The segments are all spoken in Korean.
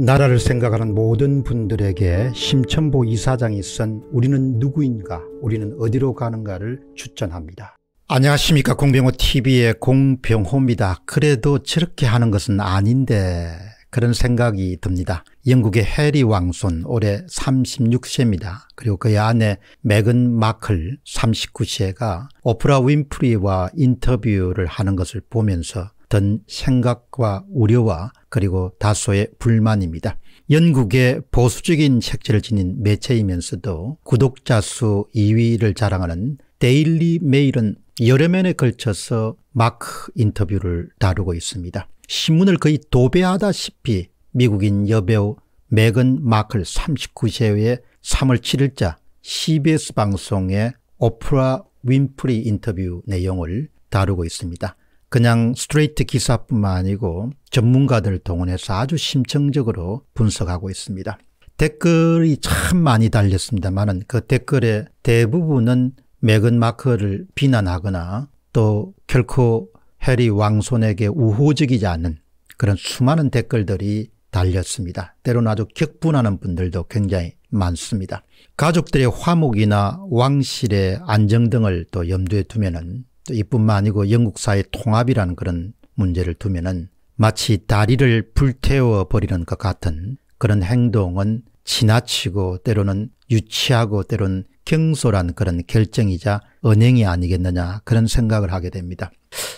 나라를 생각하는 모든 분들에게 심천보 이사장이 쓴 우리는 누구인가 우리는 어디로 가는가를 추천합니다. 안녕하십니까 공병호TV의 공병호입니다. 그래도 저렇게 하는 것은 아닌데 그런 생각이 듭니다. 영국의 해리 왕손 올해 36세입니다. 그리고 그의 아내 메건 마클 39세가 오프라 윈프리와 인터뷰를 하는 것을 보면서 든 생각과 우려와 그리고 다소의 불만입니다. 영국의 보수적인 색채를 지닌 매체이면서도 구독자 수 2위를 자랑하는 데일리 메일은 여러 면에 걸쳐서 마크 인터뷰를 다루고 있습니다. 신문을 거의 도배하다시피 미국인 여배우 메건 마클 39세의 3월 7일자 CBS 방송의 오프라 윈프리 인터뷰 내용을 다루고 있습니다. 그냥 스트레이트 기사뿐만 아니고 전문가들 동원해서 아주 심층적으로 분석하고 있습니다. 댓글이 참 많이 달렸습니다만 그 댓글의 대부분은 메건 마크를 비난하거나 또 결코 해리 왕손에게 우호적이지 않은 그런 수많은 댓글들이 달렸습니다. 때로는 아주 격분하는 분들도 굉장히 많습니다. 가족들의 화목이나 왕실의 안정 등을 또 염두에 두면은 이뿐만 아니고 영국 사회 통합이라는 그런 문제를 두면은 마치 다리를 불태워 버리는 것 같은 그런 행동은 지나치고 때로는 유치하고 때로는 경솔한 그런 결정이자 언행이 아니겠느냐 그런 생각을 하게 됩니다.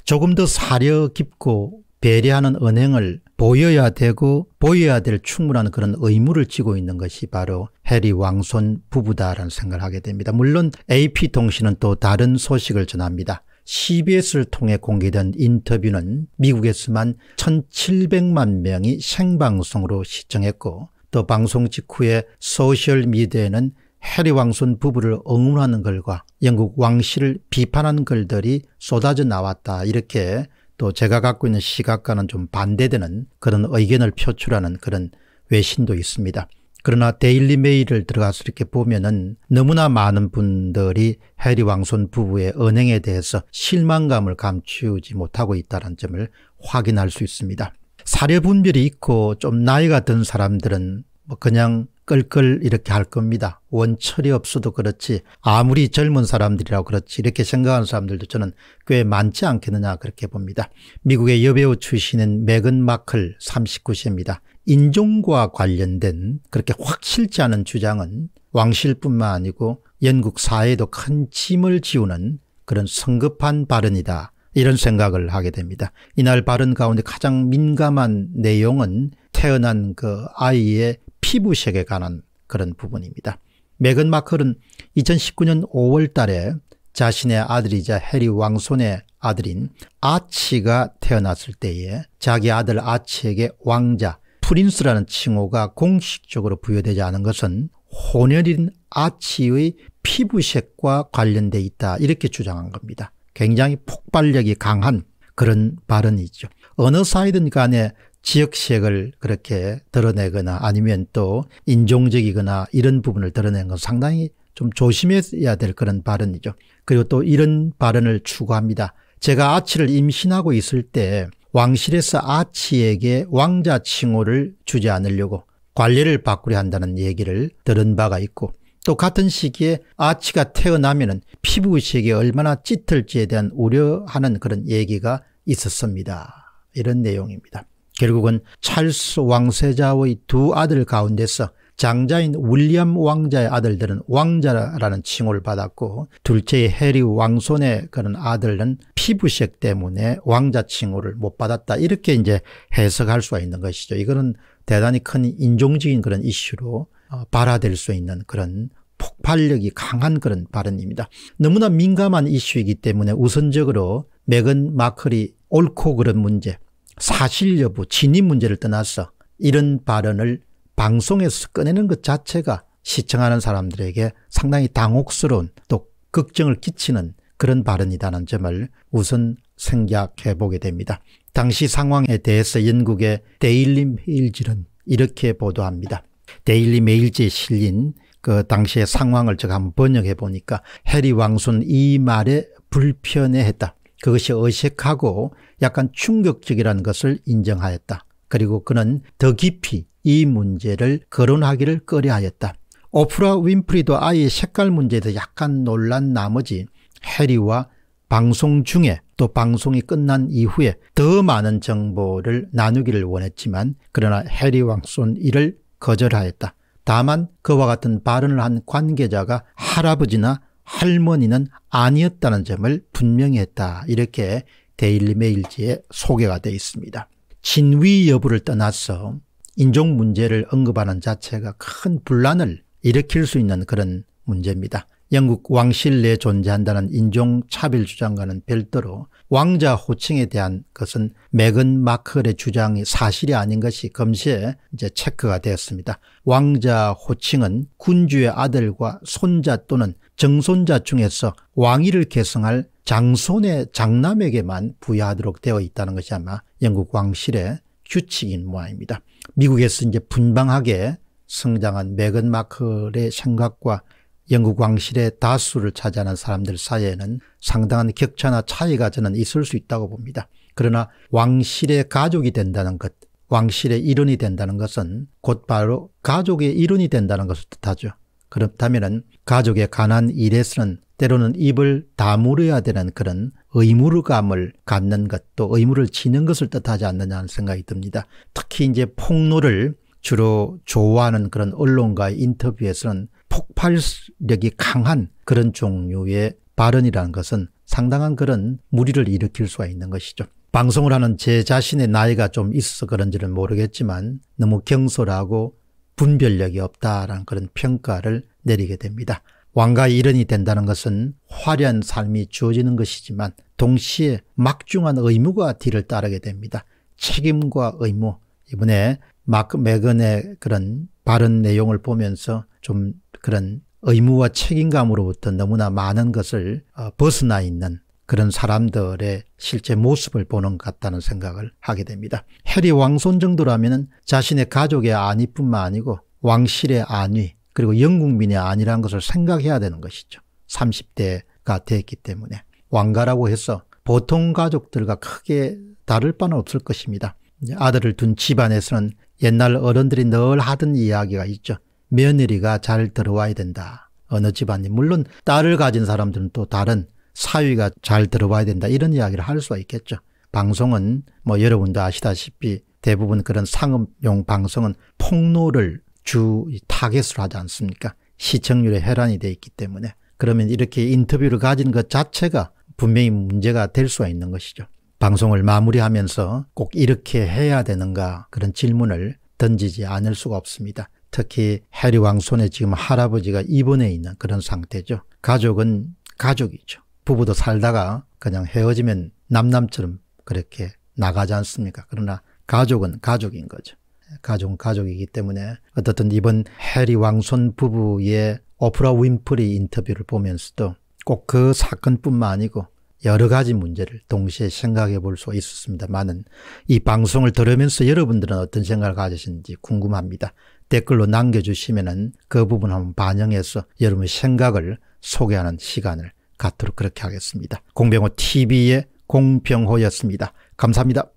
조금 더 사려 깊고 배려하는 언행을 보여야 되고 보여야 될 충분한 그런 의무를 지고 있는 것이 바로 해리 왕손 부부다라는 생각을 하게 됩니다. 물론 AP통신은 또 다른 소식을 전합니다. CBS를 통해 공개된 인터뷰는 미국에서만 1700만 명이 생방송으로 시청했고 또 방송 직후에 소셜미디어에는 해리 왕손 부부를 응원하는 글과 영국 왕실을 비판하는 글들이 쏟아져 나왔다. 이렇게 또 제가 갖고 있는 시각과는 좀 반대되는 그런 의견을 표출하는 그런 외신도 있습니다. 그러나 데일리 메일을 들어가서 이렇게 보면은 너무나 많은 분들이 해리 왕손 부부의 언행에 대해서 실망감을 감추지 못하고 있다는 점을 확인할 수 있습니다. 사례 분별이 있고 좀 나이가 든 사람들은 뭐 그냥 끌끌 이렇게 할 겁니다. 원 철이 없어도 그렇지 아무리 젊은 사람들이라고 그렇지 이렇게 생각하는 사람들도 저는 꽤 많지 않겠느냐 그렇게 봅니다. 미국의 여배우 출신인 메건 마클 39세입니다. 인종과 관련된 그렇게 확실치 않은 주장은 왕실뿐만 아니고 영국 사회에도 큰 짐을 지우는 그런 성급한 발언이다. 이런 생각을 하게 됩니다. 이날 발언 가운데 가장 민감한 내용은 태어난 그 아이의 피부색에 관한 그런 부분입니다. 메건 마클은 2019년 5월 달에 자신의 아들이자 해리 왕손의 아들인 아치가 태어났을 때에 자기 아들 아치에게 왕자, 프린스라는 칭호가 공식적으로 부여되지 않은 것은 혼혈인 아치의 피부색과 관련돼 있다 이렇게 주장한 겁니다. 굉장히 폭발력이 강한 그런 발언이죠. 어느 사이든 간에 지역색을 그렇게 드러내거나 아니면 또 인종적이거나 이런 부분을 드러낸 건 상당히 좀 조심해야 될 그런 발언이죠. 그리고 또 이런 발언을 추구합니다. 제가 아치를 임신하고 있을 때 왕실에서 아치에게 왕자 칭호를 주지 않으려고 관리를 바꾸려 한다는 얘기를 들은 바가 있고 또 같은 시기에 아치가 태어나면 피부색이 얼마나 짙을지에 대한 우려하는 그런 얘기가 있었습니다. 이런 내용입니다. 결국은 찰스 왕세자의 두 아들 가운데서 장자인 윌리엄 왕자의 아들들은 왕자라는 칭호를 받았고 둘째의 해리 왕손의 그런 아들은 피부색 때문에 왕자 칭호를 못 받았다. 이렇게 이제 해석할 수가 있는 것이죠. 이거는 대단히 큰 인종적인 그런 이슈로 어, 발화될 수 있는 그런 폭발력이 강한 그런 발언입니다. 너무나 민감한 이슈이기 때문에 우선적으로 메건 마클이 옳고 그런 문제, 사실 여부, 진위 문제를 떠나서 이런 발언을 방송에서 꺼내는 것 자체가 시청하는 사람들에게 상당히 당혹스러운 또 걱정을 끼치는 그런 발언이라는 점을 우선 생각해 보게 됩니다. 당시 상황에 대해서 영국의 데일리 메일지는 이렇게 보도합니다. 데일리 메일지에 실린 그 당시의 상황을 제가 한번 번역해 보니까 해리 왕손 이 말에 불편해했다. 그것이 어색하고 약간 충격적이라는 것을 인정하였다. 그리고 그는 더 깊이 이 문제를 거론하기를 꺼려하였다. 오프라 윈프리도 아이의 색깔 문제에 서 약간 놀란 나머지 해리와 방송 중에 또 방송이 끝난 이후에 더 많은 정보를 나누기를 원했지만 그러나 해리 왕손 이를 거절하였다. 다만 그와 같은 발언을 한 관계자가 할아버지나 할머니는 아니었다는 점을 분명히 했다. 이렇게 데일리 메일지에 소개가 되어 있습니다. 진위 여부를 떠나서 인종 문제를 언급하는 자체가 큰 분란을 일으킬 수 있는 그런 문제입니다. 영국 왕실 내에 존재한다는 인종차별 주장과는 별도로 왕자 호칭에 대한 것은 맥은 마클의 주장이 사실이 아닌 것이 검시에 이제 체크가 되었습니다. 왕자 호칭은 군주의 아들과 손자 또는 정손자 중에서 왕위를 계승할 장손의 장남에게만 부여하도록 되어 있다는 것이 아마 영국 왕실의 규칙인 모양입니다. 미국에서 이제 분방하게 성장한 메건 마클의 생각과 영국 왕실의 다수를 차지하는 사람들 사이에는 상당한 격차나 차이가 저는 있을 수 있다고 봅니다. 그러나 왕실의 가족이 된다는 것, 왕실의 일원이 된다는 것은 곧바로 가족의 일원이 된다는 것을 뜻하죠. 그렇다면 가족의 가난 일에서는 때로는 입을 다물어야 되는 그런 의무감을 갖는 것, 또 의무를 지는 것을 뜻하지 않느냐는 생각이 듭니다. 특히 이제 폭로를 주로 좋아하는 그런 언론과의 인터뷰에서는 폭발력이 강한 그런 종류의 발언이라는 것은 상당한 그런 무리를 일으킬 수가 있는 것이죠. 방송을 하는 제 자신의 나이가 좀 있어서 그런지는 모르겠지만 너무 경솔하고 분별력이 없다라는 그런 평가를 내리게 됩니다. 왕가 일원이 된다는 것은 화려한 삶이 주어지는 것이지만 동시에 막중한 의무가 뒤를 따르게 됩니다. 책임과 의무. 이번에 마크 메건의 그런 발언 내용을 보면서 좀 그런 의무와 책임감으로부터 너무나 많은 것을 어, 벗어나 있는 그런 사람들의 실제 모습을 보는 것 같다는 생각을 하게 됩니다. 해리 왕손 정도라면 자신의 가족의 안위뿐만 아니고 왕실의 안위 그리고 영국민의 안위라는 것을 생각해야 되는 것이죠. 30대가 됐기 때문에 왕가라고 해서 보통 가족들과 크게 다를 바는 없을 것입니다. 아들을 둔 집안에서는 옛날 어른들이 늘 하던 이야기가 있죠. 며느리가 잘 들어와야 된다. 어느 집안이 물론 딸을 가진 사람들은 또 다른 사위가 잘 들어와야 된다 이런 이야기를 할 수가 있겠죠. 방송은 뭐 여러분도 아시다시피 대부분 그런 상업용 방송은 폭로를 주 타겟으로 하지 않습니까? 시청률에 혈안이 돼 있기 때문에 그러면 이렇게 인터뷰를 가진 것 자체가 분명히 문제가 될 수가 있는 것이죠. 방송을 마무리하면서 꼭 이렇게 해야 되는가 그런 질문을 던지지 않을 수가 없습니다. 특히 해리 왕손의 지금 할아버지가 입원해 있는 그런 상태죠. 가족은 가족이죠. 부부도 살다가 그냥 헤어지면 남남처럼 그렇게 나가지 않습니까? 그러나 가족은 가족인 거죠. 가족은 가족이기 때문에 어떻든 이번 해리 왕손 부부의 오프라 윈프리 인터뷰를 보면서도 꼭 그 사건뿐만 아니고 여러 가지 문제를 동시에 생각해 볼 수 있었습니다만은 이 방송을 들으면서 여러분들은 어떤 생각을 가지시는지 궁금합니다. 댓글로 남겨주시면은 그 부분 한번 반영해서 여러분의 생각을 소개하는 시간을 갖도록 그렇게 하겠습니다. 공병호 TV의 공병호였습니다. 감사합니다.